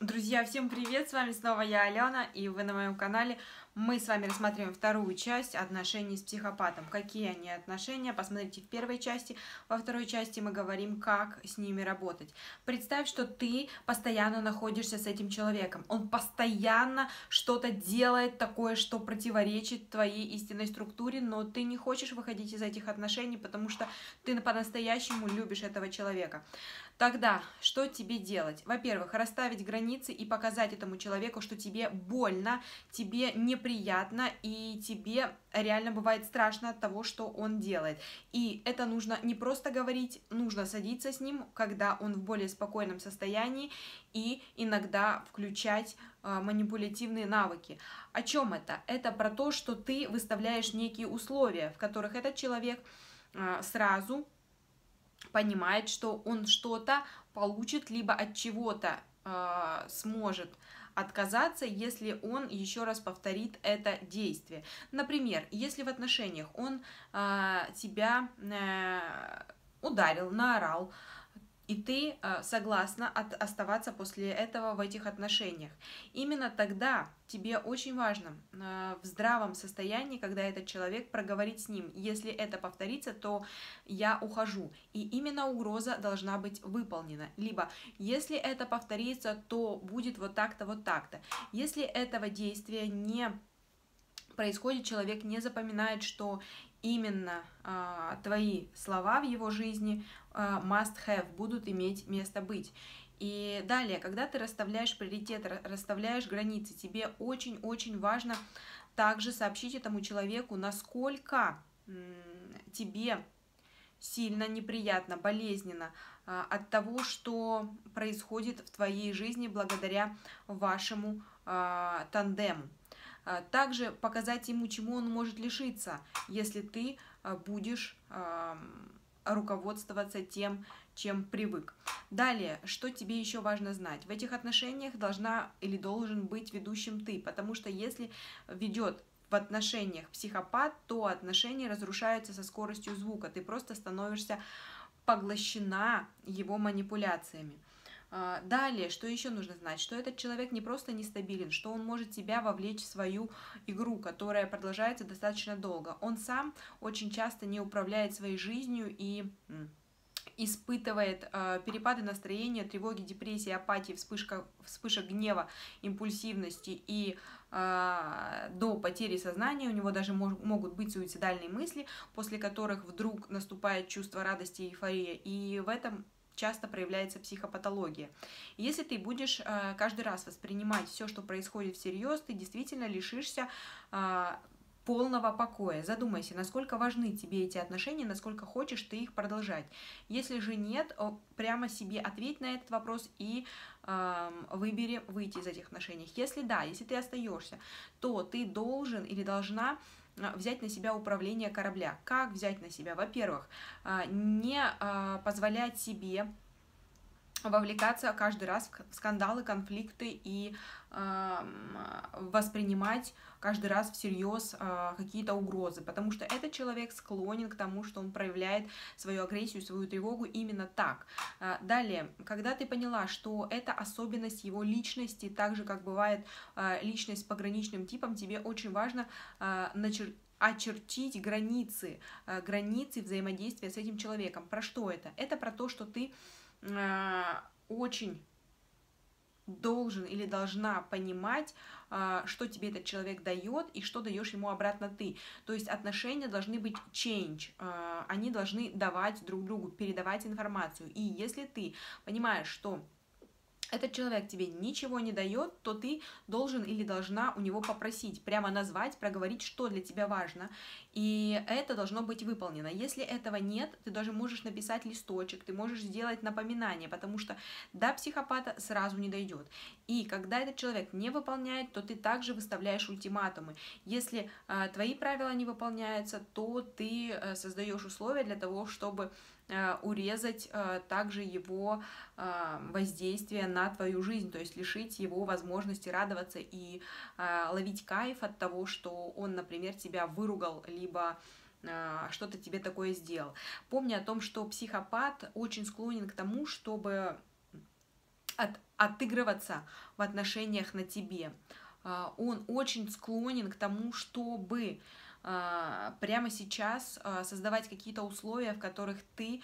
Друзья, всем привет! С вами снова я, Алена, и вы на моем канале. Мы с вами рассматриваем вторую часть отношений с психопатом. Какие они отношения? Посмотрите в первой части. Во второй части мы говорим, как с ними работать. Представь, что ты постоянно находишься с этим человеком. Он постоянно что-то делает такое, что противоречит твоей истинной структуре, но ты не хочешь выходить из этих отношений, потому что ты по-настоящему любишь этого человека. Тогда что тебе делать? Во-первых, расставить границы и показать этому человеку, что тебе больно, тебе неприятно и тебе реально бывает страшно от того, что он делает. И это нужно не просто говорить, нужно садиться с ним, когда он в более спокойном состоянии и иногда включать э, манипулятивные навыки. О чем это? Это про то, что ты выставляешь некие условия, в которых этот человек э, сразу понимает, что он что-то получит, либо от чего-то э, сможет отказаться, если он еще раз повторит это действие. Например, если в отношениях он э, тебя э, ударил, наорал, и ты э, согласна от, оставаться после этого в этих отношениях. Именно тогда тебе очень важно э, в здравом состоянии, когда этот человек, проговорить с ним. Если это повторится, то я ухожу. И именно угроза должна быть выполнена. Либо, если это повторится, то будет вот так-то, вот так-то. Если этого действия не происходит, человек не запоминает, что именно э, твои слова в его жизни э, must have будут иметь место быть. И далее, когда ты расставляешь приоритет, расставляешь границы, тебе очень-очень важно также сообщить этому человеку, насколько тебе сильно неприятно, болезненно э, от того, что происходит в твоей жизни благодаря вашему э, тандему. А, также показать ему, чему он может лишиться, если ты а, будешь руководствоваться тем, чем привык. Далее, что тебе еще важно знать? В этих отношениях должна или должен быть ведущим ты, потому что если ведет в отношениях психопат, то отношения разрушаются со скоростью звука, ты просто становишься поглощена его манипуляциями. А, далее, что еще нужно знать? Что этот человек не просто нестабилен, что он может тебя вовлечь в свою игру, которая продолжается достаточно долго. Он сам очень часто не управляет своей жизнью и испытывает э, перепады настроения, тревоги, депрессии, апатии, вспышка, вспышек гнева, импульсивности и э, до потери сознания. У него даже мож, могут быть суицидальные мысли, после которых вдруг наступает чувство радости и эйфории. И в этом часто проявляется психопатология. Если ты будешь э, каждый раз воспринимать все, что происходит всерьез, ты действительно лишишься э, полного покоя. Задумайся, насколько важны тебе эти отношения, насколько хочешь ты их продолжать. Если же нет, прямо себе ответь на этот вопрос и э, выбери выйти из этих отношений. Если да, если ты остаешься, то ты должен или должна а, взять на себя управление корабля. Как взять на себя? Во-первых, а, не а, позволять себе вовлекаться каждый раз в скандалы, конфликты и э, воспринимать каждый раз всерьез э, какие-то угрозы, потому что этот человек склонен к тому, что он проявляет свою агрессию, свою тревогу именно так. Э, далее, когда ты поняла, что это особенность его личности, так же, как бывает э, личность с пограничным типом, тебе очень важно э, начертать очертить границы, границы взаимодействия с этим человеком. Про что это? Это про то, что ты Э, очень должен или должна понимать, э, что тебе этот человек дает и что даешь ему обратно ты. То есть отношения должны быть change, э, они должны давать друг другу, передавать информацию. И если ты понимаешь, что этот человек тебе ничего не дает, то ты должен или должна у него попросить, прямо назвать, проговорить, что для тебя важно, и это должно быть выполнено. Если этого нет, ты даже можешь написать листочек, ты можешь сделать напоминание, потому что до психопата сразу не дойдет. И когда этот человек не выполняет, то ты также выставляешь ультиматумы. Если э, твои правила не выполняются, то ты э, создаешь условия для того, чтобы урезать э, также его э, воздействие на твою жизнь, то есть лишить его возможности радоваться и ловить кайф от того, что он, например, тебя выругал, либо что-то тебе такое сделал. Помни о том, что психопат очень склонен к тому, чтобы от отыгрываться в отношениях на тебе. Он очень склонен к тому, чтобы прямо сейчас а, создавать какие-то условия, в которых ты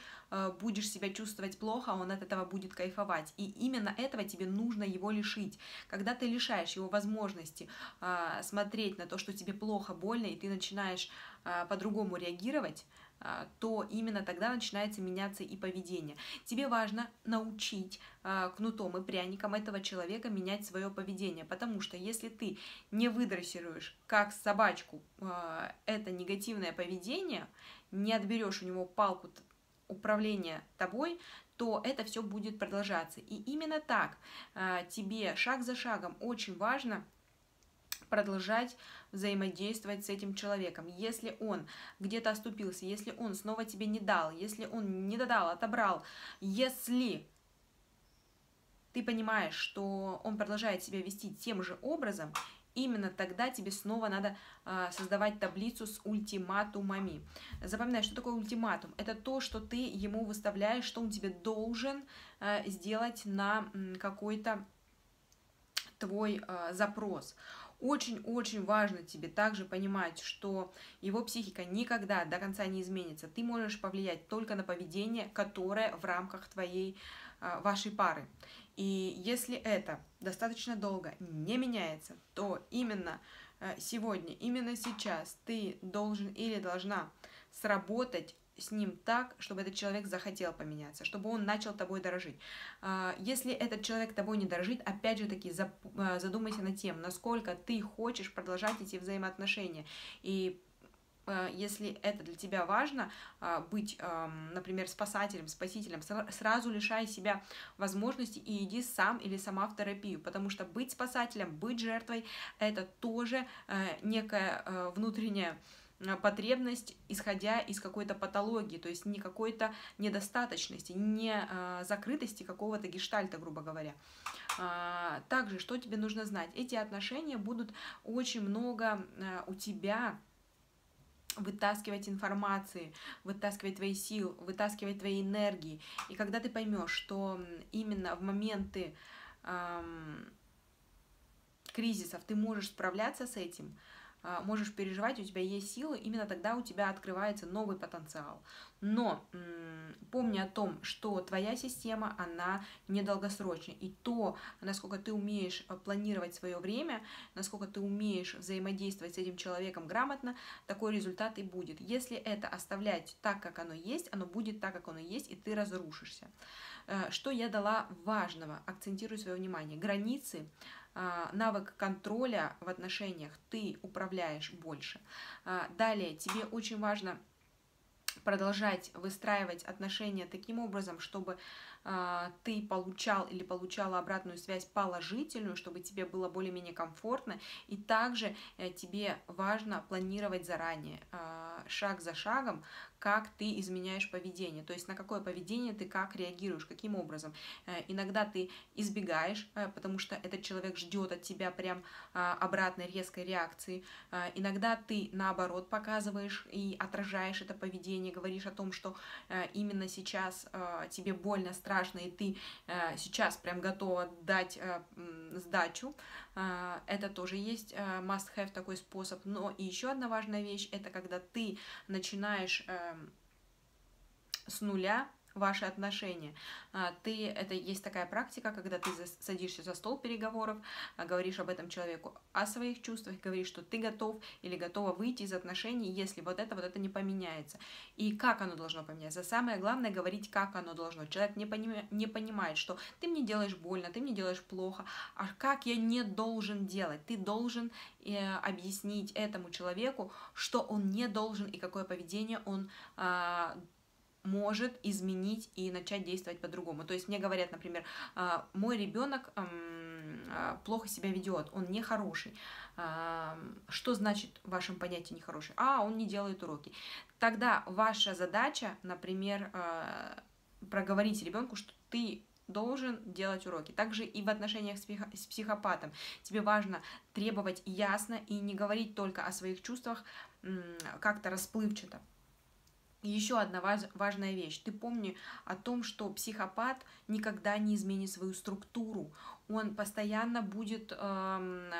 будешь себя чувствовать плохо, он от этого будет кайфовать. И именно этого тебе нужно его лишить. Когда ты лишаешь его возможности смотреть на то, что тебе плохо, больно, и ты начинаешь по-другому реагировать, а, то именно тогда начинается меняться и поведение. Тебе важно научить а, кнутом и пряником этого человека менять свое поведение, потому что если ты не выдрессируешь как собачку а, это негативное поведение, не отберешь у него палку управления тобой, то это все будет продолжаться. И именно так тебе шаг за шагом очень важно продолжать взаимодействовать с этим человеком. Если он где-то оступился, если он снова тебе не дал, если он не додал, отобрал, если ты понимаешь, что он продолжает себя вести тем же образом, именно тогда тебе снова надо э, создавать таблицу с ультиматумами. Запоминай, что такое ультиматум? Это то, что ты ему выставляешь, что он тебе должен э, сделать на какой-то твой э, запрос. Очень-очень важно тебе также понимать, что его психика никогда до конца не изменится. Ты можешь повлиять только на поведение, которое в рамках твоей а, вашей пары. И если это достаточно долго не меняется, то именно а, сегодня, именно сейчас ты должен или должна сработать с ним так, чтобы этот человек захотел поменяться, чтобы он начал тобой дорожить. А, если этот человек тобой не дорожит, опять же таки а, задумайся над тем, насколько ты хочешь продолжать эти взаимоотношения. И а, если это для тебя важно, быть, например, спасателем, спасителем, сразу лишай себя возможности и иди сам или сама в терапию, потому что быть спасателем, быть жертвой, это тоже некая внутренняя потребность, исходя из какой-то патологии, то есть не какой-то недостаточности, не э, закрытости какого-то гештальта, грубо говоря. А, также, что тебе нужно знать? Эти отношения будут очень много э, у тебя вытаскивать информации, вытаскивать твои силы, вытаскивать твои энергии. И когда ты поймешь, что именно в моменты эм, кризисов ты можешь справляться с этим, можешь переживать, у тебя есть силы, именно тогда у тебя открывается новый потенциал. Но помни о том, что твоя система, она недолгосрочная. И то, насколько ты умеешь э, планировать свое время, насколько ты умеешь взаимодействовать с этим человеком грамотно, такой результат и будет. Если это оставлять так, как оно есть, оно будет так, как оно есть, и ты разрушишься. Э, что я дала важного? Акцентирую свое внимание. Границы а, навык контроля в отношениях ты управляешь больше. А, далее, тебе очень важно продолжать выстраивать отношения таким образом, чтобы а, ты получал или получала обратную связь положительную, чтобы тебе было более-менее комфортно, и также э, тебе важно планировать заранее, а, шаг за шагом, как ты изменяешь поведение, то есть на какое поведение ты как реагируешь, каким образом. Э, иногда ты избегаешь, э, потому что этот человек ждет от тебя прям а, обратной резкой реакции. Иногда ты наоборот показываешь и отражаешь это поведение, говоришь о том, что именно сейчас тебе больно, страшно, страшно, и ты э, сейчас прям готова дать э, сдачу, э, это тоже есть э, must-have такой способ. Но и еще одна важная вещь, это когда ты начинаешь э, с нуля ваши отношения. А, ты, это есть такая практика, когда ты садишься за стол переговоров, а, говоришь об этом человеку, о своих чувствах, говоришь, что ты готов или готова выйти из отношений, если вот это, вот это не поменяется. И как оно должно поменяться. Самое главное говорить, как оно должно. Человек не, поним, не понимает, что ты мне делаешь больно, ты мне делаешь плохо, а как я не должен делать. Ты должен э, объяснить этому человеку, что он не должен и какое поведение он э, может изменить и начать действовать по-другому. То есть мне говорят, например, «А, мой ребенок а, плохо себя ведет, он нехороший. А, что значит в вашем понятии нехороший? А, он не делает уроки. Тогда ваша задача, например, проговорить ребенку, что ты должен делать уроки. Также и в отношениях с психопатом. Тебе важно требовать ясно и не говорить только о своих чувствах как-то расплывчато еще одна важная вещь. Ты помни о том, что психопат никогда не изменит свою структуру. Он постоянно будет эм,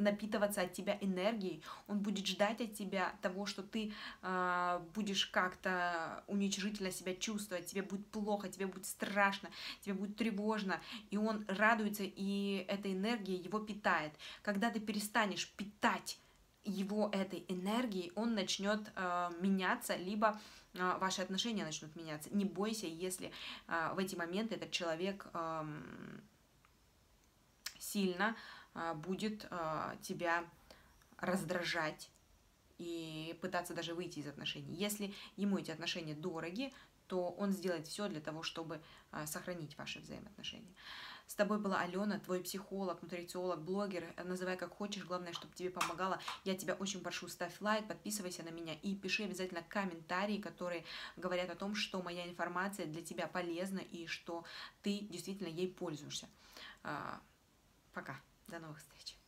напитываться от тебя энергией, он будет ждать от тебя того, что ты э, будешь как-то уничижительно себя чувствовать, тебе будет плохо, тебе будет страшно, тебе будет тревожно, и он радуется, и эта энергия его питает. Когда ты перестанешь питать его этой энергией, он начнет э, меняться, либо э, ваши отношения начнут меняться. Не бойся, если э, в эти моменты этот человек э, сильно э, будет э, тебя раздражать и пытаться даже выйти из отношений. Если ему эти отношения дороги, то он сделает все для того, чтобы э, сохранить ваши взаимоотношения. С тобой была Алена, твой психолог, нутрициолог, блогер, называй как хочешь, главное, чтобы тебе помогала. Я тебя очень прошу, ставь лайк, подписывайся на меня и пиши обязательно комментарии, которые говорят о том, что моя информация для тебя полезна и что ты действительно ей пользуешься. А, пока, до новых встреч.